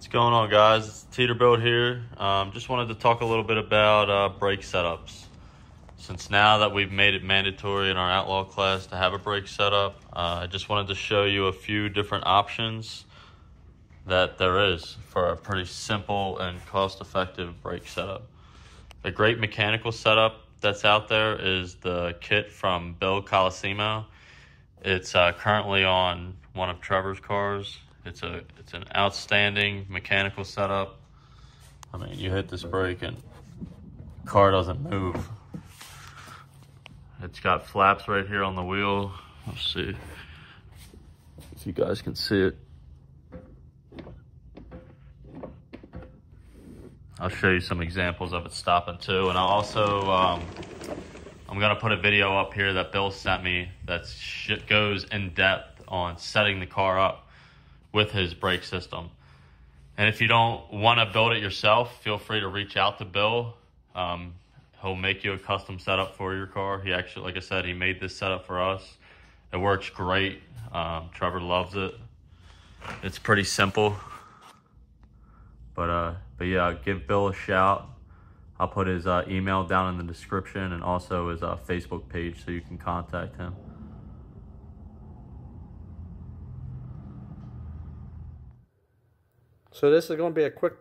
What's going on, guys? It's Teeterbilt here. Um, just wanted to talk a little bit about uh, brake setups. Since now that we've made it mandatory in our outlaw class to have a brake setup, uh, I just wanted to show you a few different options that there is for a pretty simple and cost-effective brake setup. A great mechanical setup that's out there is the kit from Bill Colosimo. It's uh, currently on one of Trevor's cars. It's a it's an outstanding mechanical setup. I mean, you hit this brake and car doesn't move. It's got flaps right here on the wheel. Let's see if you guys can see it. I'll show you some examples of it stopping too. And I'll also, um, I'm gonna put a video up here that Bill sent me that goes in depth on setting the car up with his brake system. And if you don't wanna build it yourself, feel free to reach out to Bill. Um, he'll make you a custom setup for your car. He actually, like I said, he made this setup for us. It works great. Um, Trevor loves it. It's pretty simple. But uh, but yeah, give Bill a shout. I'll put his uh, email down in the description and also his uh, Facebook page so you can contact him. So this is going to be a quick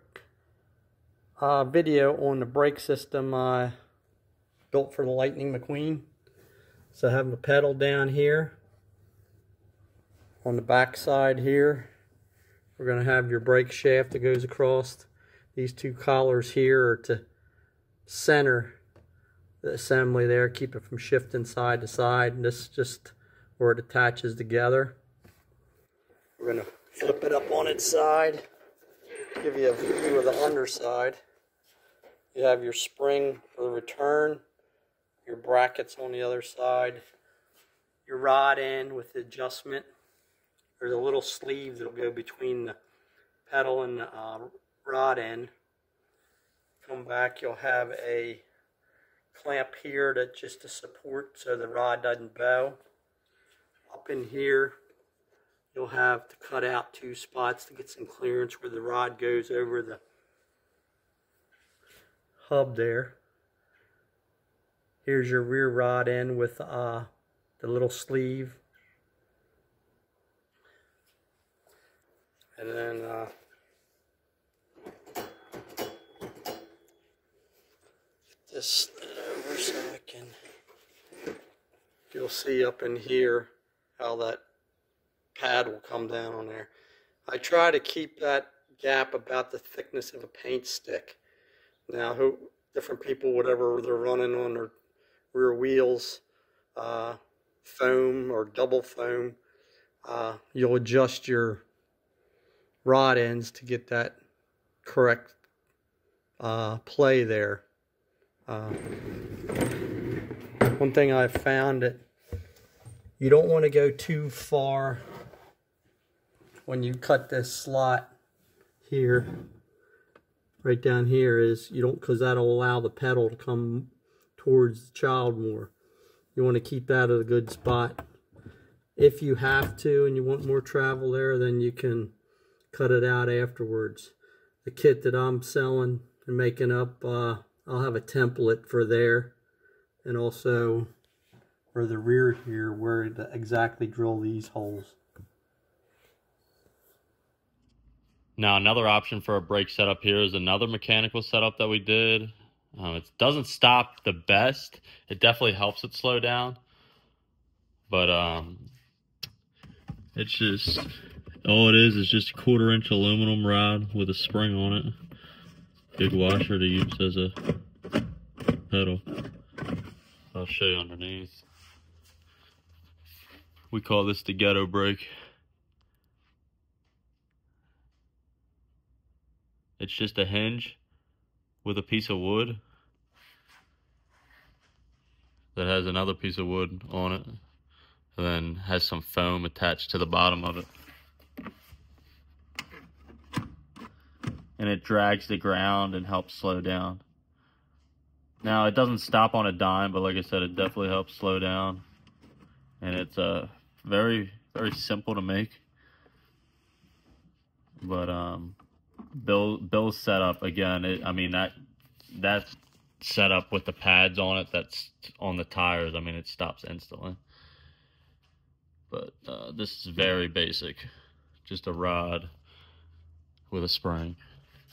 uh, video on the brake system uh, built for the Lightning McQueen. So I have a pedal down here on the back side here. We're going to have your brake shaft that goes across these two collars here to center the assembly there, keep it from shifting side to side. And this is just where it attaches together. We're going to flip it up on its side, give you a view of the underside. You have your spring for the return, your brackets on the other side, your rod end with the adjustment. There's a little sleeve that'll go between the pedal and the uh, rod end. Come back, you'll have a clamp here that just to support so the rod doesn't bow. Up in here, you'll have to cut out two spots to get some clearance where the rod goes over the hub there. Here's your rear rod end with uh, the little sleeve. And then uh, this over so I can, you'll see up in here how that pad will come down on there. I try to keep that gap about the thickness of a paint stick. Now, who different people, whatever they're running on their rear wheels, uh, foam or double foam, uh, you'll adjust your rod ends to get that correct uh, play there. Uh, one thing I've found that you don't want to go too far when you cut this slot here right down here is you don't because that'll allow the pedal to come towards the child more. You want to keep that at a good spot. If you have to and you want more travel there then you can cut it out afterwards. The kit that I'm selling and making up uh, I'll have a template for there. And also for the rear here where to exactly drill these holes. Now another option for a brake setup here is another mechanical setup that we did. Um, it doesn't stop the best. It definitely helps it slow down. But um, it's just, all it is is just a quarter inch aluminum rod with a spring on it big washer to use as a pedal. I'll show you underneath. We call this the ghetto brake. It's just a hinge with a piece of wood that has another piece of wood on it and then has some foam attached to the bottom of it. and it drags the ground and helps slow down. Now, it doesn't stop on a dime, but like I said, it definitely helps slow down. And it's uh, very, very simple to make. But um, Bill Bill's setup again. It, I mean that that setup with the pads on it that's on the tires. I mean it stops instantly. But uh, this is very basic, just a rod with a spring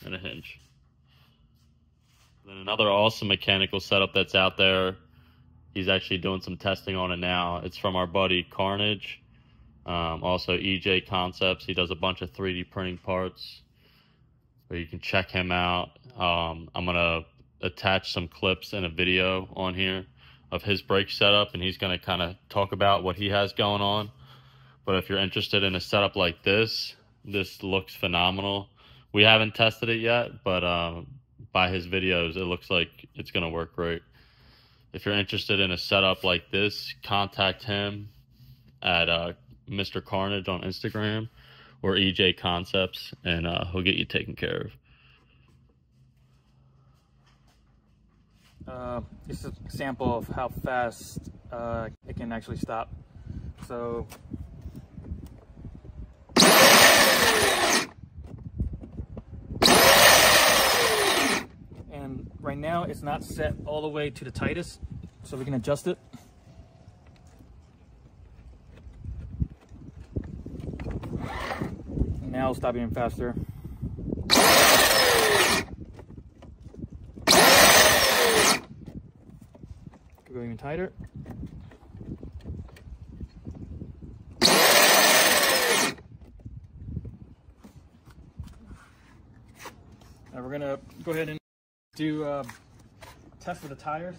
and a hinge. Then another awesome mechanical setup that's out there. He's actually doing some testing on it now. It's from our buddy Carnage. Um, also EJ Concepts. He does a bunch of 3D printing parts. You can check him out. Um, I'm gonna attach some clips and a video on here of his brake setup, and he's gonna kind of talk about what he has going on. But if you're interested in a setup like this, this looks phenomenal. We haven't tested it yet, but uh, by his videos, it looks like it's gonna work great. If you're interested in a setup like this, contact him at uh, Mr. Carnage on Instagram or EJ Concepts, and uh, he'll get you taken care of. Uh, is a sample of how fast uh, it can actually stop. So and right now it's not set all the way to the tightest, so we can adjust it. Now stop being faster. Go even tighter. Now we're gonna go ahead and do uh, test for the tires.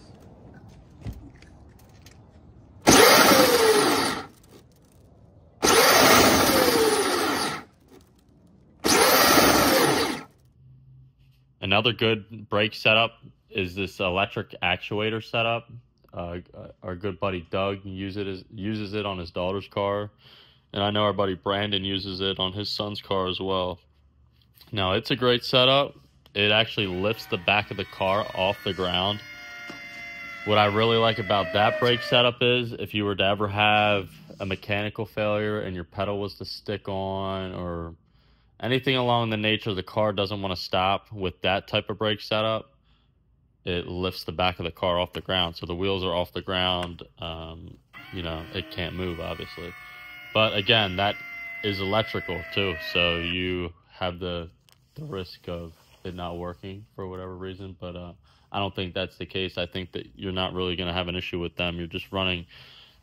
Another good brake setup is this electric actuator setup. Uh, our good buddy Doug use it as, uses it on his daughter's car, and I know our buddy Brandon uses it on his son's car as well. Now it's a great setup. It actually lifts the back of the car off the ground. What I really like about that brake setup is if you were to ever have a mechanical failure and your pedal was to stick on or anything along the nature of the car doesn't want to stop with that type of brake setup, it lifts the back of the car off the ground. So the wheels are off the ground. Um, you know, it can't move, obviously. But again, that is electrical too. So you have the, the risk of it not working for whatever reason. But uh, I don't think that's the case. I think that you're not really going to have an issue with them. You're just running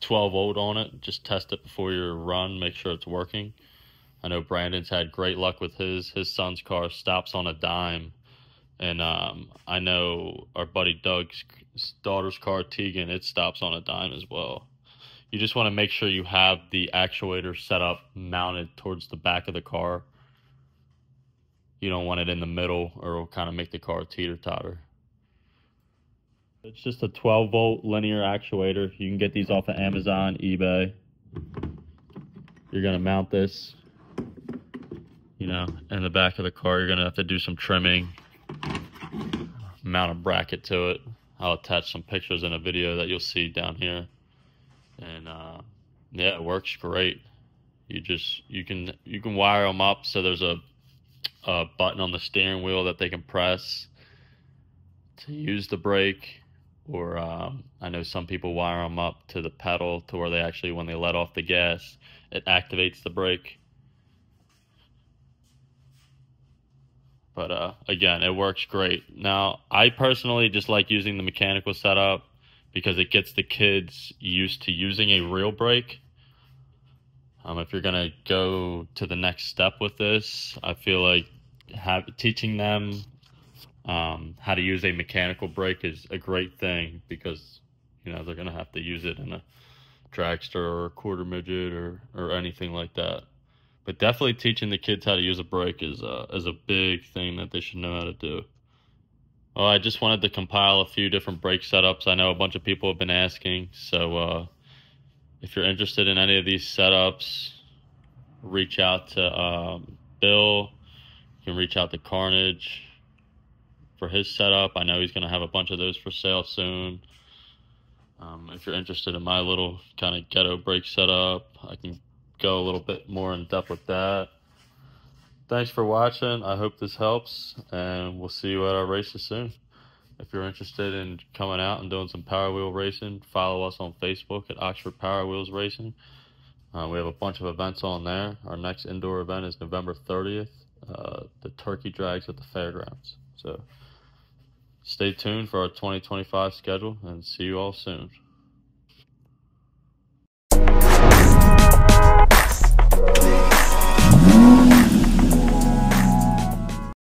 12 volt on it. Just test it before you run, make sure it's working. I know Brandon's had great luck with his. His son's car stops on a dime. And um, I know our buddy Doug's daughter's car, Tegan, it stops on a dime as well. You just want to make sure you have the actuator set up mounted towards the back of the car. You don't want it in the middle or it'll kind of make the car teeter-totter. It's just a 12 volt linear actuator. You can get these off of Amazon, eBay. You're going to mount this you know, in the back of the car, you're gonna have to do some trimming, mount a bracket to it. I'll attach some pictures in a video that you'll see down here. And uh, yeah, it works great. You just you can you can wire them up so there's a, a button on the steering wheel that they can press to use the brake. Or um, I know some people wire them up to the pedal to where they actually, when they let off the gas, it activates the brake But uh, again, it works great. Now, I personally just like using the mechanical setup because it gets the kids used to using a real brake. Um, if you're gonna go to the next step with this, I feel like have, teaching them um, how to use a mechanical brake is a great thing because you know they're gonna have to use it in a dragster or a quarter midget or or anything like that. But definitely teaching the kids how to use a brake is a, is a big thing that they should know how to do. Well, I just wanted to compile a few different brake setups. I know a bunch of people have been asking. So uh, if you're interested in any of these setups, reach out to um, Bill. You can reach out to Carnage for his setup. I know he's going to have a bunch of those for sale soon. Um, if you're interested in my little kind of ghetto brake setup, I can go a little bit more in depth with that. thanks for watching. I hope this helps, and we'll see you at our races soon. If you're interested in coming out and doing some Power Wheel racing, follow us on Facebook at Oxford Power Wheels Racing. Uh, we have a bunch of events on there. Our next indoor event is November 30th, uh, the Turkey Drags at the Fairgrounds. So stay tuned for our 2025 schedule and see you all soon. Bye.